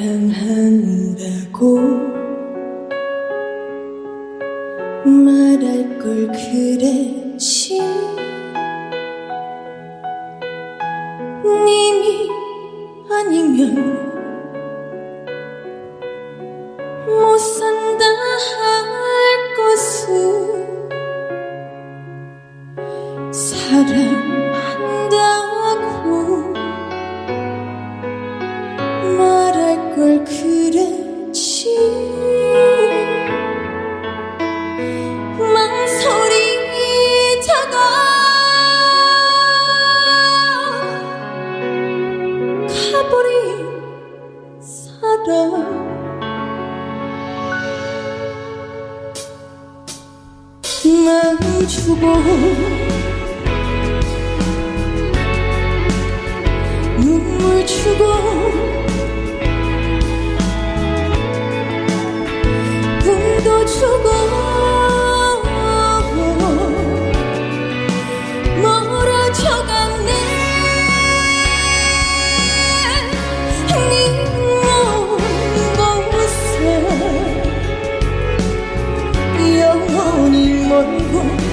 사랑한다고 말할 걸 그랬지. 님이 아니면 Cuộc.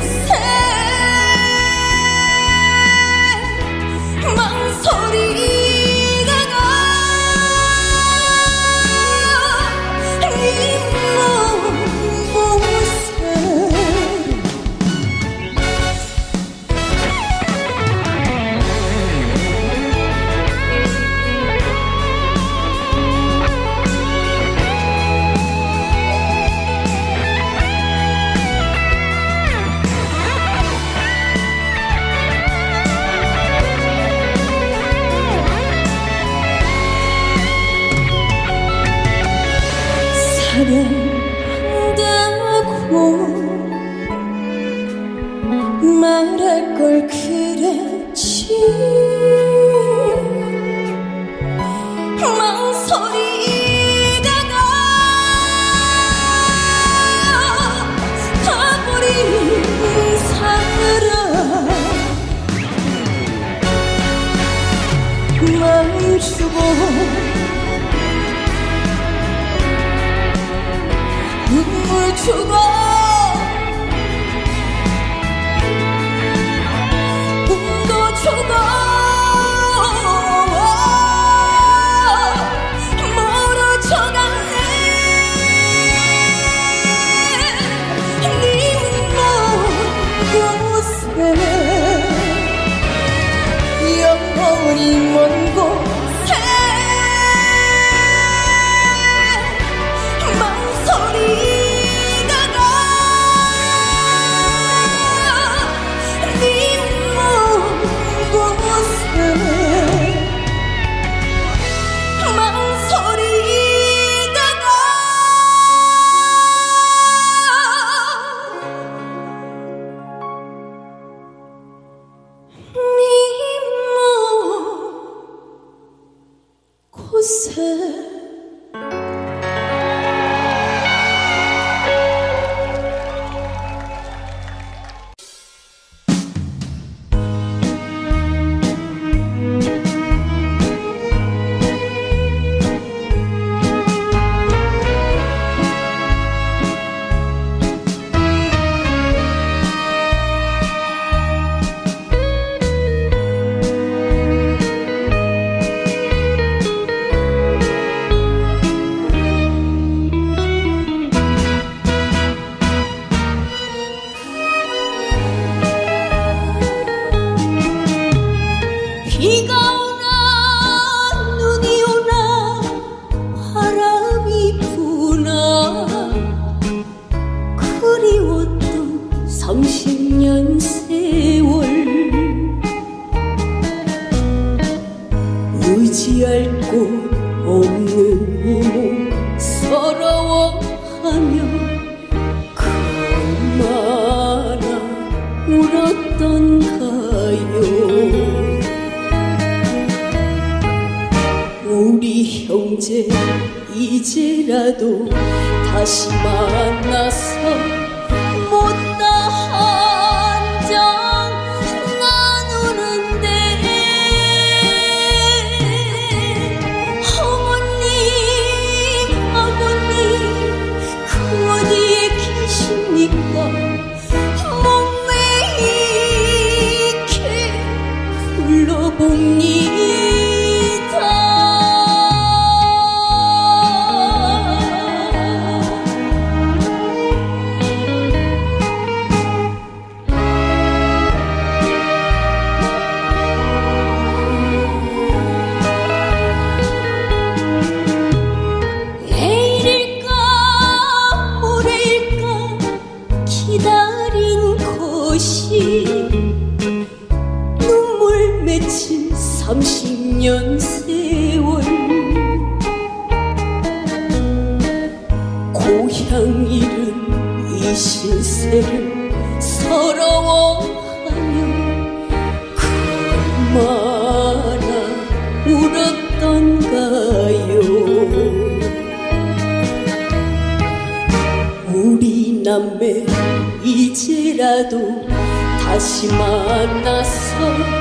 없이 눈물 맺힌 30년 세월. 고향 잃은 이 신세를 서러워하며 그마나 울었던가요? 우리 남매 이제라도 다시 만났어.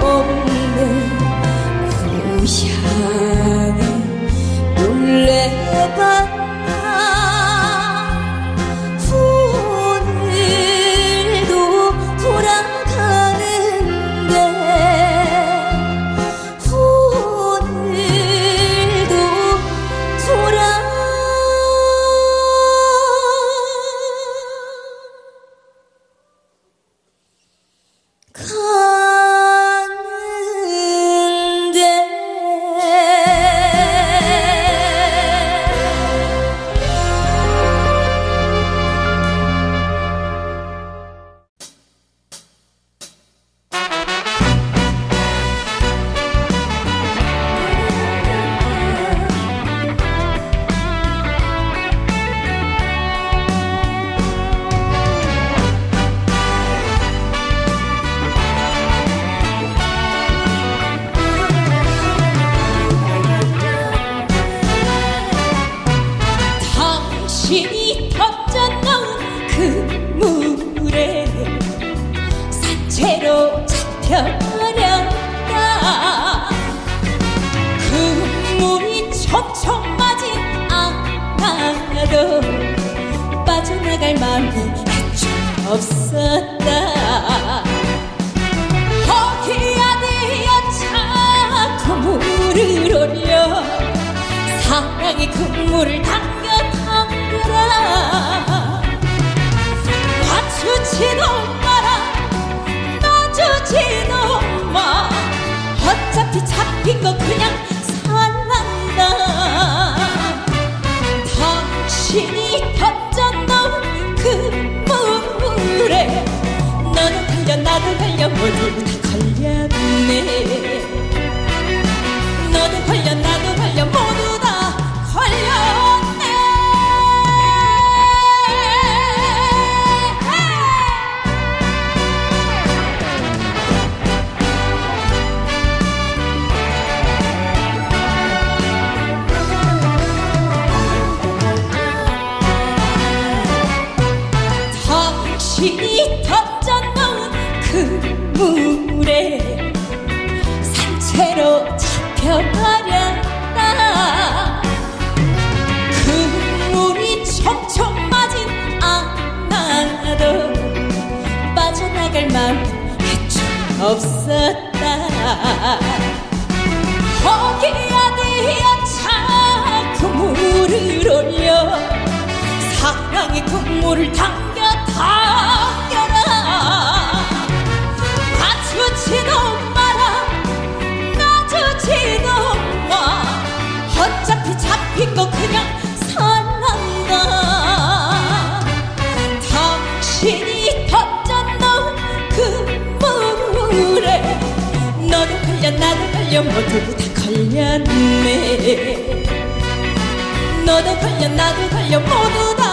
Ôm 浮想 없었다. 허기하디야 차고 물을 올려 사랑의 국물을 담겨 담그라. 맞추지도 마라 놔주지도 마. 어차피 잡힌 거 그냥 살란다. 당신이 던져 Why couldn't 없었다. 거기야 대야? 자꾸 물을 올려. 사랑의 국물을 당겨 당겨라. 맞추지도 마라. 놔주지도 마. 어차피 잡힌 거 그냥 걸려모두 다 걸렸네 너도 걸려 나도 걸려 모두 다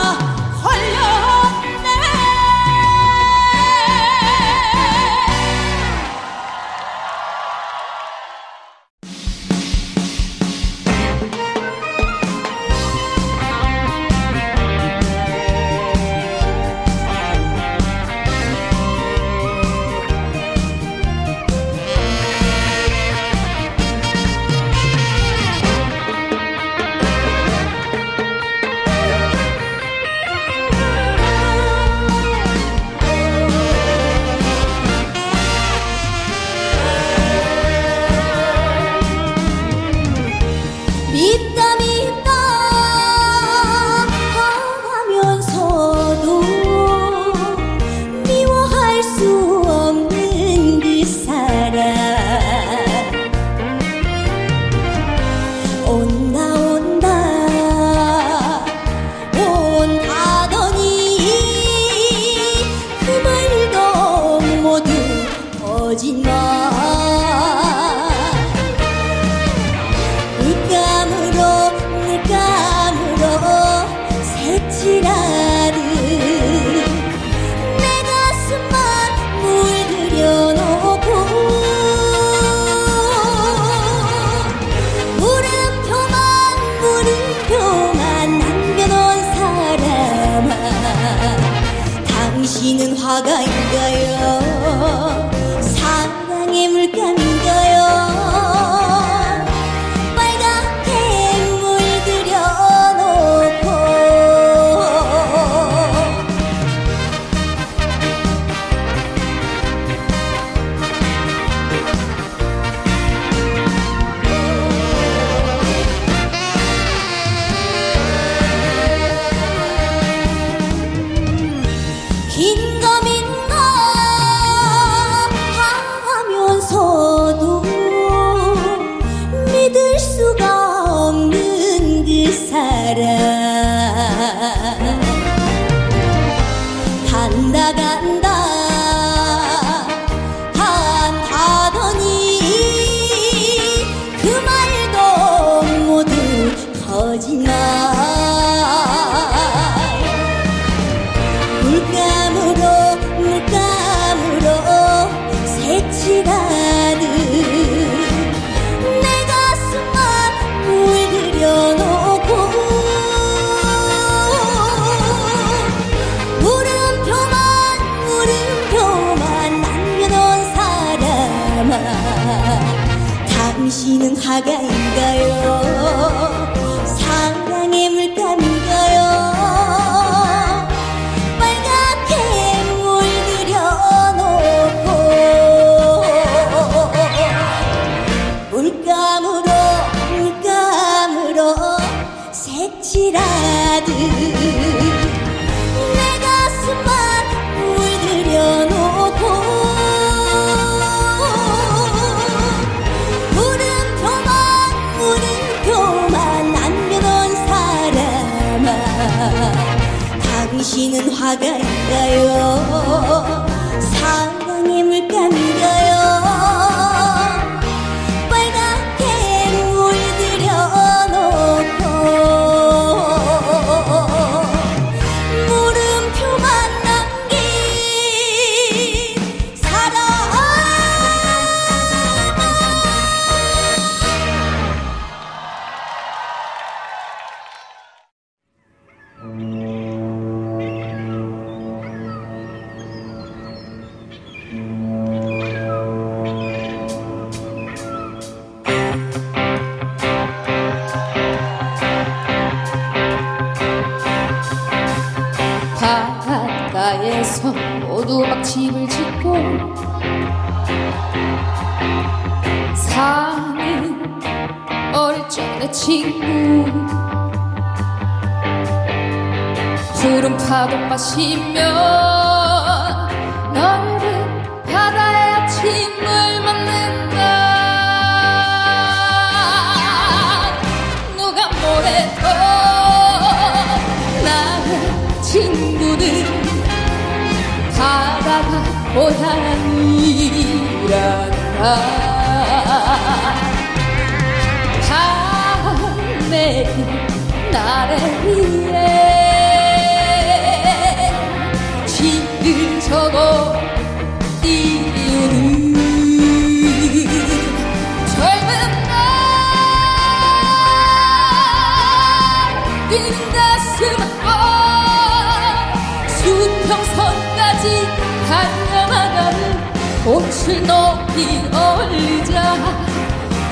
I'd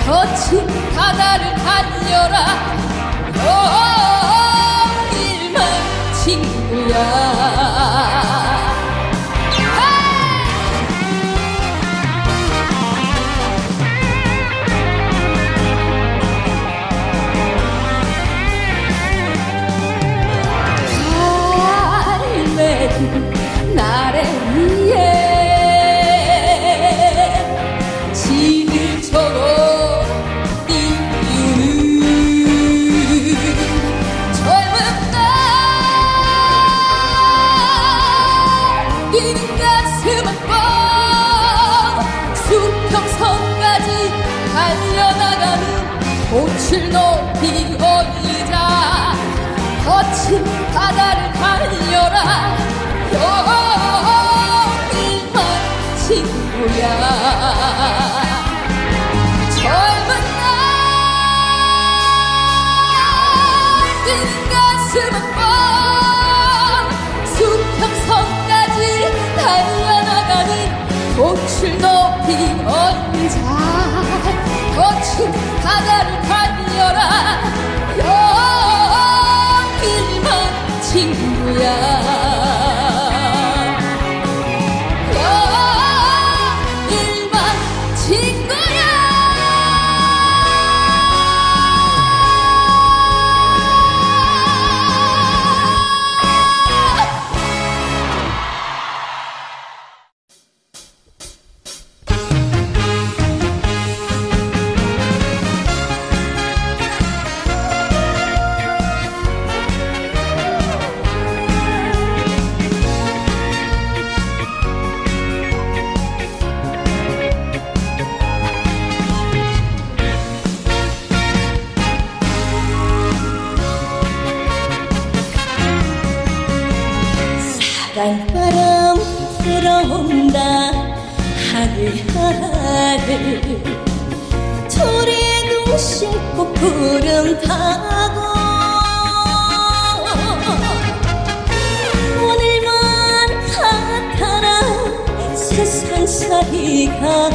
거친 바다를 달려라. 어, 어, 어, 일만 친구야. 꽃을 높이 얹자 거친 바다를 달려라? 여길만 친구야. 상사리가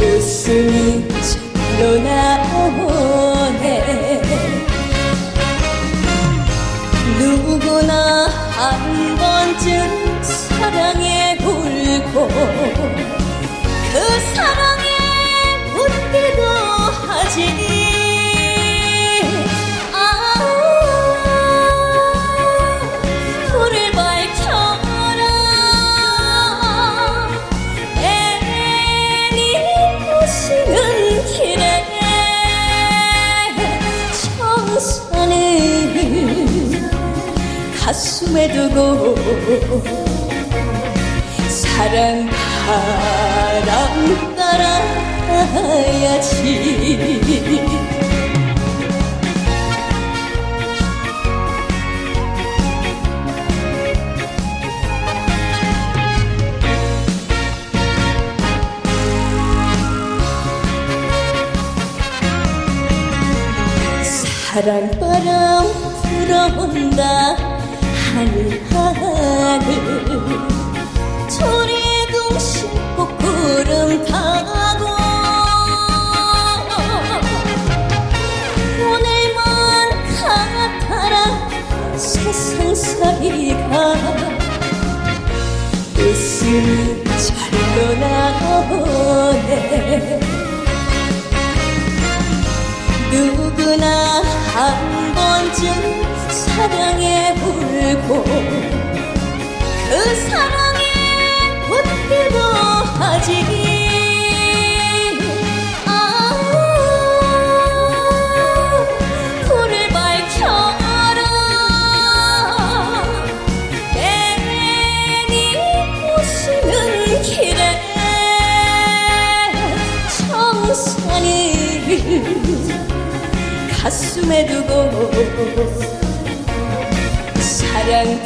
웃음이 절로 나오네 누구나 한 번쯤 사랑에 울고 그 사랑에 웃기도 하지. 가슴에 두고 사랑 바람 따라야지. 사랑바람 불어온다 하늘 하늘 조리둥실 꽃구름 타고 오늘만 같아라 세상살이가 웃음이 절로 나오네 누구나 한 번쯤 사랑에 울고 그 사랑에 웃기도 하지 가슴에 두고 사랑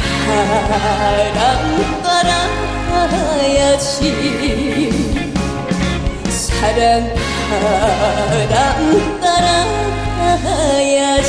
바람 따라야지. 사랑 바람 따라야지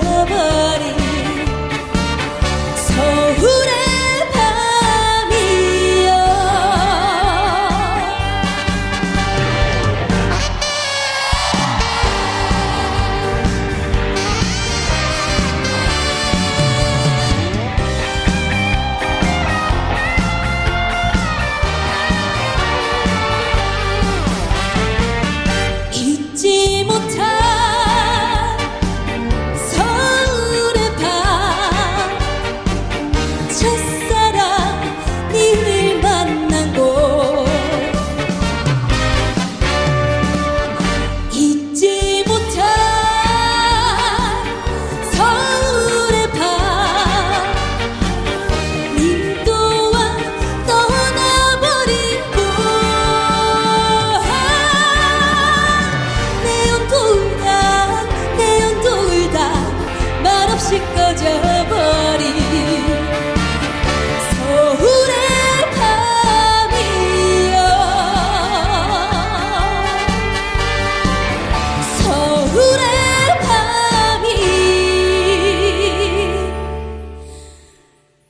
the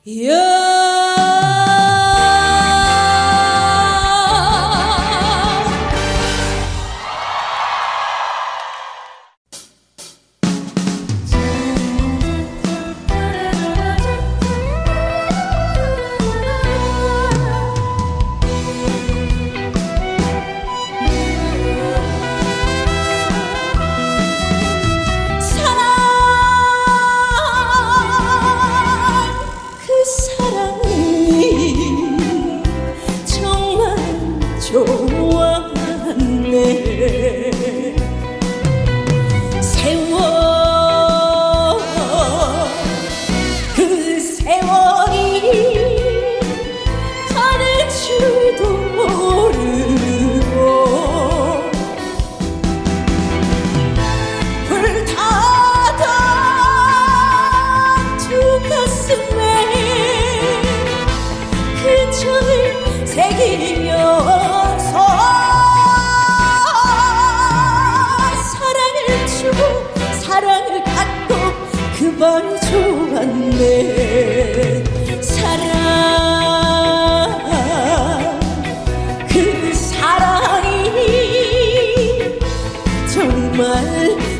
Yeah. mãi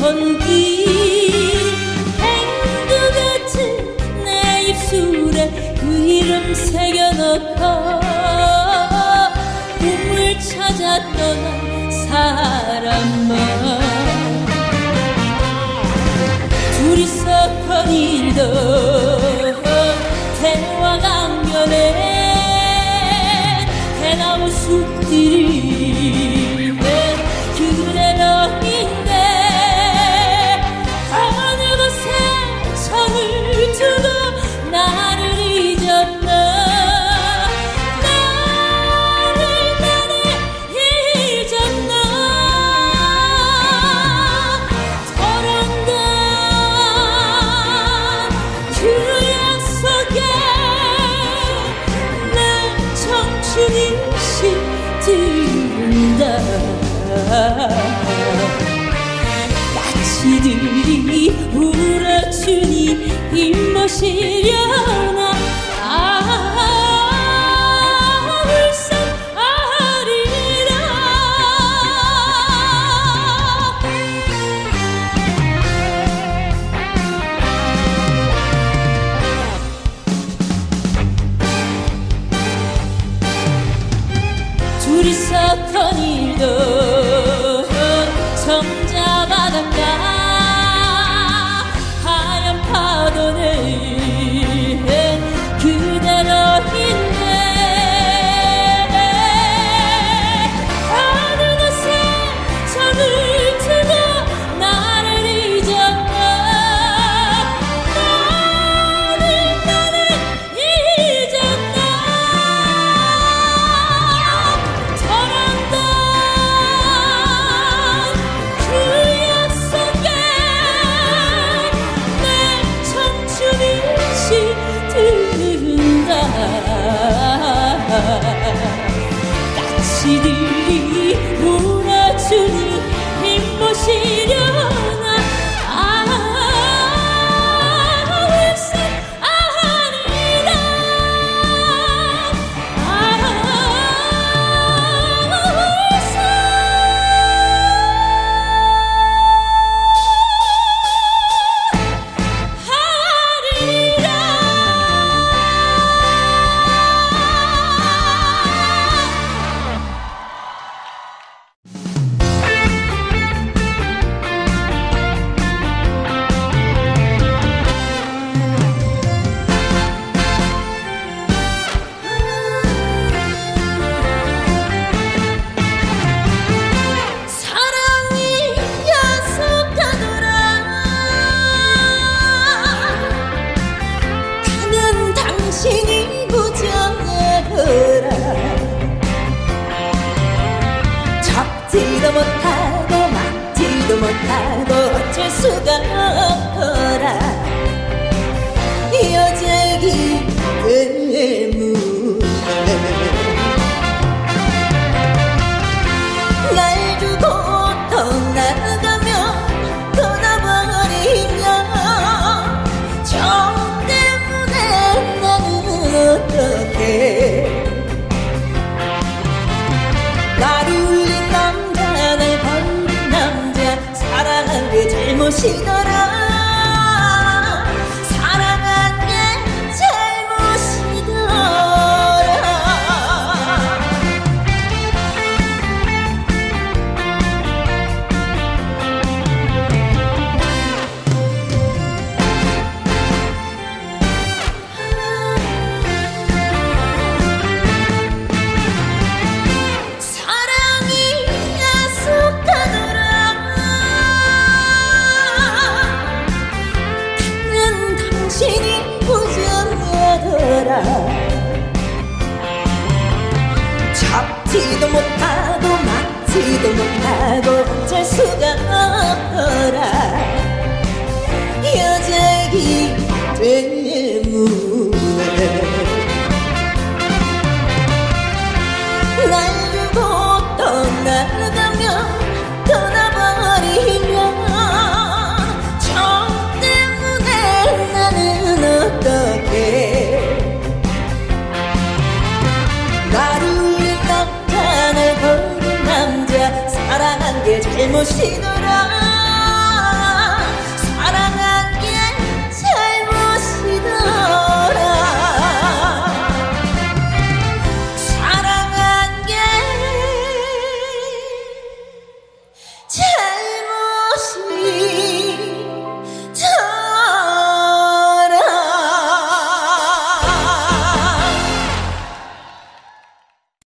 손길 행두 같은 내 입술에 그 이름 새겨넣고 꿈을 찾아 떠난 사람만 둘이서 거닐던 대화강변에 대나무 숲길이 有喜